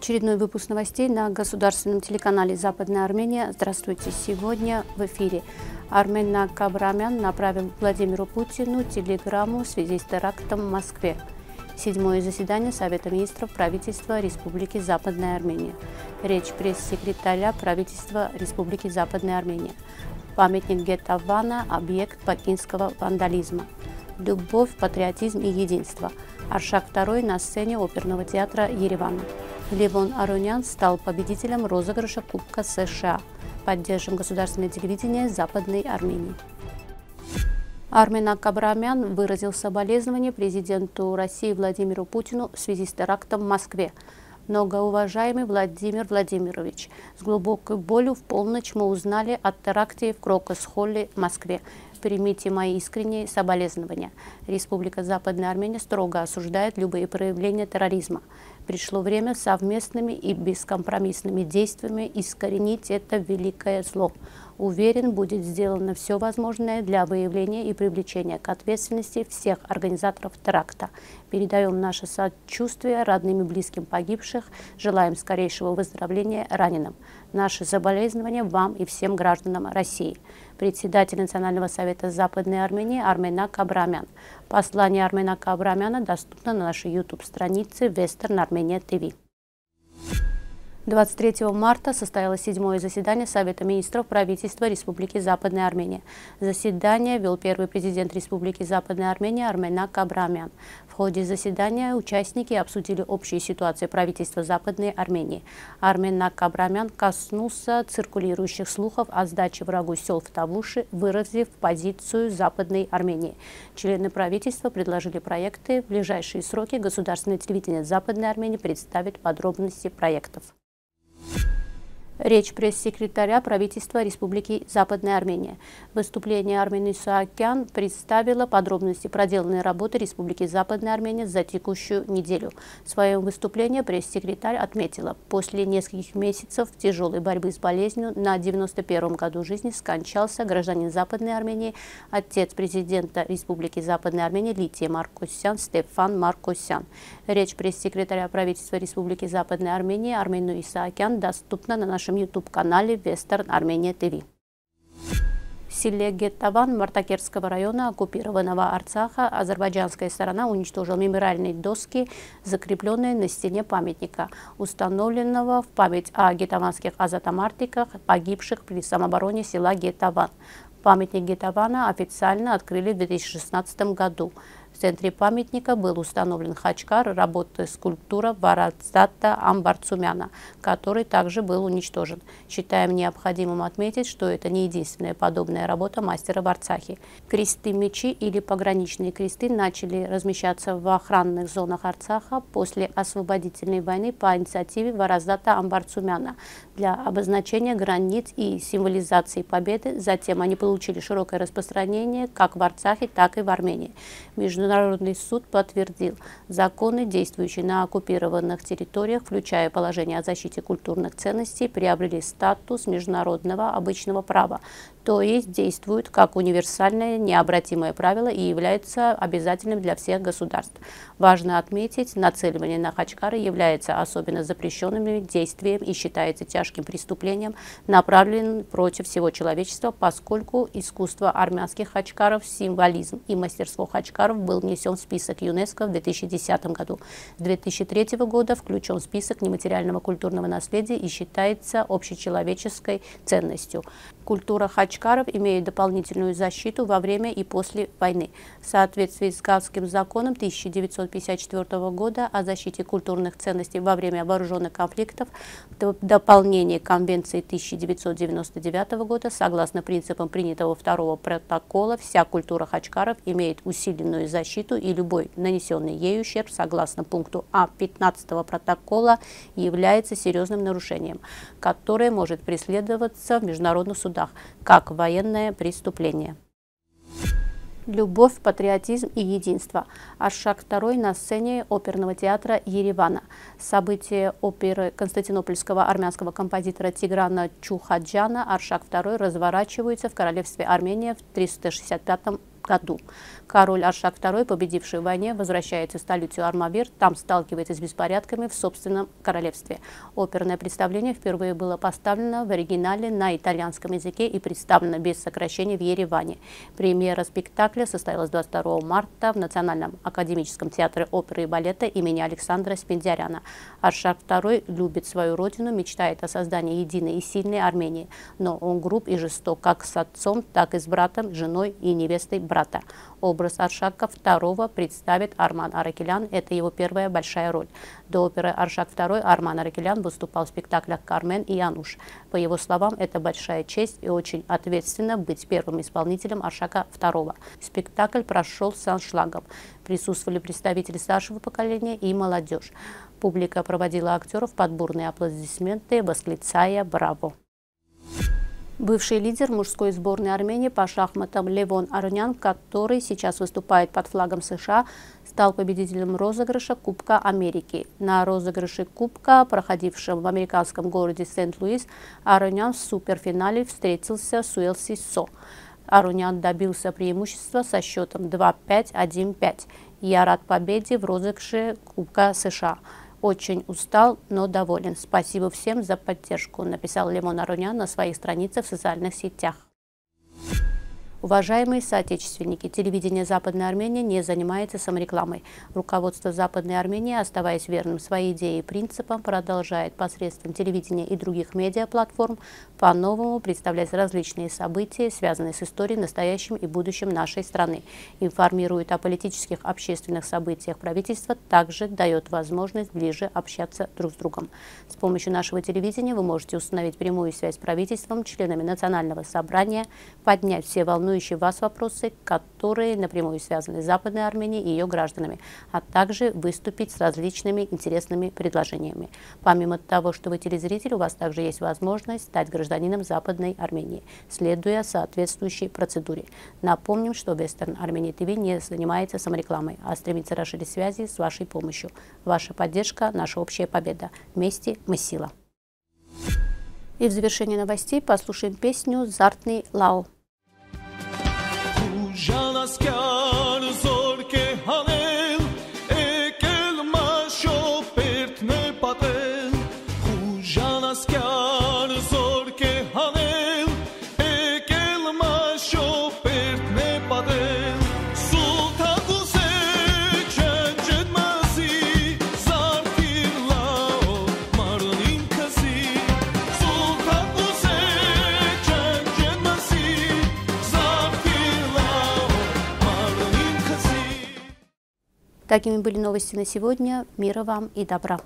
Очередной выпуск новостей на государственном телеканале «Западная Армения». Здравствуйте. Сегодня в эфире Армен Накабрамян направил Владимиру Путину телеграмму в связи с терактом в Москве. Седьмое заседание Совета министров правительства Республики Западная Армения. Речь пресс-секретаря правительства Республики Западная Армения. Памятник Гетавана – объект бакинского вандализма. Любовь, патриотизм и единство. Аршак II на сцене оперного театра Еревана. Левон Аронян стал победителем розыгрыша Кубка США. Поддержим государственное телевидение Западной Армении. Армен Акабрамян выразил соболезнования президенту России Владимиру Путину в связи с терактом в Москве. Многоуважаемый Владимир Владимирович, с глубокой болью в полночь мы узнали о теракте в Крокос-Холле в Москве. Примите мои искренние соболезнования. Республика Западная Армения строго осуждает любые проявления терроризма. Пришло время совместными и бескомпромиссными действиями искоренить это великое зло. Уверен, будет сделано все возможное для выявления и привлечения к ответственности всех организаторов теракта. Передаем наше сочувствие родным и близким погибших, желаем скорейшего выздоровления раненым. Наши соболезнования вам и всем гражданам России. Председатель Национального совета Западной Армении Арменак Абрамян. Послание Арменака Абрамяна доступно на нашей YouTube-странице Western Armenia TV. 23 марта состоялось седьмое заседание Совета министров правительства Республики Западная Армения. Заседание вел первый президент Республики Западная Армения Арменак Абрамян. В ходе заседания участники обсудили общую ситуацию правительства Западной Армении. Арменак Абрамян коснулся циркулирующих слухов о сдаче врагу сел в Тавуши, выразив позицию Западной Армении. Члены правительства предложили проекты. В ближайшие сроки государственное телевидение Западной Армении представит подробности проектов. Речь пресс-секретаря правительства Республики Западная Армения. Выступление Армении Саакян представило подробности проделанной работы Республики Западная Армения за текущую неделю. В своем выступлении пресс-секретарь отметила, после нескольких месяцев тяжелой борьбы с болезнью на 91-м году жизни скончался гражданин Западной Армении, отец президента Республики Западная Армения Лития Маркосян Стефан Маркосян. Речь пресс-секретаря правительства Республики Западная Армения Армену Исаакян доступна на нашем нашем YouTube-канале Western Armenia TV. В селе Геттаван Мартакерского района оккупированного Арцаха азербайджанская сторона уничтожила мемориальные доски, закрепленные на стене памятника, установленного в память о гетаванских азатомартиках, погибших при самообороне села Геттаван. Памятник Гетавана официально открыли в 2016 году. В центре памятника был установлен хачкар работы скульптура Варадзата Амбарцумяна, который также был уничтожен. Считаем необходимым отметить, что это не единственная подобная работа мастера в Арцахе. Кресты-мечи или пограничные кресты начали размещаться в охранных зонах Арцаха после освободительной войны по инициативе Вараздата Амбарцумяна для обозначения границ и символизации победы. Затем они получили широкое распространение как в Арцахе, так и в Армении. Между Международный суд подтвердил, законы, действующие на оккупированных территориях, включая положение о защите культурных ценностей, приобрели статус международного обычного права, то есть действуют как универсальное необратимое правило и являются обязательным для всех государств. Важно отметить, нацеливание на хачкары является особенно запрещенным действием и считается тяжким преступлением, направленным против всего человечества, поскольку искусство армянских хачкаров, символизм и мастерство хачкаров был внесен в список ЮНЕСКО в 2010 году. С 2003 года включен в список нематериального культурного наследия и считается общечеловеческой ценностью. Культура хачкаров имеет дополнительную защиту во время и после войны. В соответствии с Гаагским законом 1954 года о защите культурных ценностей во время вооруженных конфликтов, дополнение Конвенции 1999 года, согласно принципам принятого второго протокола, вся культура хачкаров имеет усиленную защиту и любой нанесенный ею ущерб, согласно пункту А 15 протокола, является серьезным нарушением, которое может преследоваться в международных судах как военное преступление. Любовь, патриотизм и единство. Аршак II на сцене оперного театра Еревана. События оперы константинопольского армянского композитора Тиграна Чухаджана Аршак II разворачиваются в королевстве Армения в 365 году. Король Аршак II, победивший в войне, возвращается в столицу Армавир, там сталкивается с беспорядками в собственном королевстве. Оперное представление впервые было поставлено в оригинале на итальянском языке и представлено без сокращений в Ереване. Премьера спектакля состоялась 22 марта в Национальном академическом театре оперы и балета имени Александра Спендяряна. Аршак II любит свою родину, мечтает о создании единой и сильной Армении, но он груб и жесток как с отцом, так и с братом, женой и невестой брата. Образ Аршака II представит Арман Аракелян. Это его первая большая роль. До оперы «Аршак II» Арман Аракелян выступал в спектаклях «Кармен» и «Януш». По его словам, это большая честь и очень ответственно быть первым исполнителем Аршака II. Спектакль прошел с аншлагом. Присутствовали представители старшего поколения и молодежь. Публика проводила актеров под бурные аплодисменты, восклицая «Браво!». Бывший лидер мужской сборной Армении по шахматам Левон Арунян, который сейчас выступает под флагом США, стал победителем розыгрыша Кубка Америки. На розыгрыше Кубка, проходившем в американском городе Сент-Луис, Арунян в суперфинале встретился с Уэлси Со. Арунян добился преимущества со счетом 2-5-1-5. Я рад победе в розыгрыше Кубка США. Очень устал, но доволен. Спасибо всем за поддержку, написал Лемон Арунян на своих страницах в социальных сетях. Уважаемые соотечественники, телевидение Западной Армении не занимается саморекламой. Руководство Западной Армении, оставаясь верным своей идее и принципам, продолжает посредством телевидения и других медиаплатформ по-новому представлять различные события, связанные с историей, настоящим и будущим нашей страны. Информирует о политических, общественных событиях правительства, также дает возможность ближе общаться друг с другом. С помощью нашего телевидения вы можете установить прямую связь с правительством, членами Национального собрания, поднять все волны волнующие вас вопросы, которые напрямую связаны с Западной Арменией и ее гражданами, а также выступить с различными интересными предложениями. Помимо того, что вы телезритель, у вас также есть возможность стать гражданином Западной Армении, следуя соответствующей процедуре. Напомним, что Western Armenia TV не занимается саморекламой, а стремится расширить связи с вашей помощью. Ваша поддержка – наша общая победа. Вместе мы сила. И в завершении новостей послушаем песню «Зартный Лау». Let's go. Такими были новости на сегодня. Мира вам и добра.